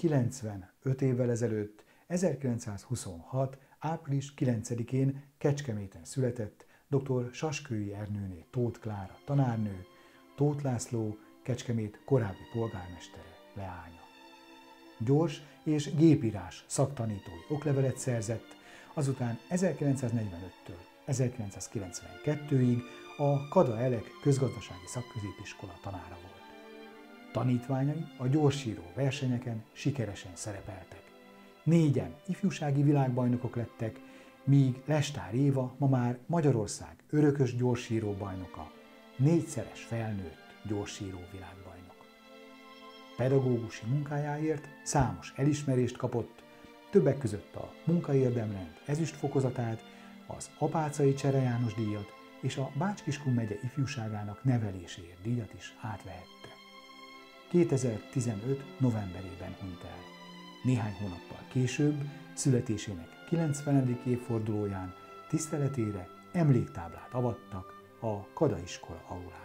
95 évvel ezelőtt, 1926. április 9-én Kecskeméten született dr. Saskői Ernőné Tóth Klára tanárnő, Tóth László Kecskemét korábbi polgármestere, leánya. Gyors és gépírás szaktanítói oklevelet szerzett, azután 1945-től 1992-ig a Kada Elek közgazdasági szakközépiskola tanára volt. Tanítványai a gyorsíró versenyeken sikeresen szerepeltek. Négyen ifjúsági világbajnokok lettek, míg Lestár Éva ma már Magyarország örökös gyorsíró bajnoka, négyszeres felnőtt gyorsíró világbajnok. Pedagógusi munkájáért számos elismerést kapott, többek között a munkaérdemrend ezüst fokozatát, az Apácai Csere János díjat és a Bács-Kiskun megye ifjúságának neveléséért díjat is átvehette. 2015. novemberében hunyt el. Néhány hónappal később, születésének 90. évfordulóján tiszteletére emléktáblát avattak a Kada iskola aulában.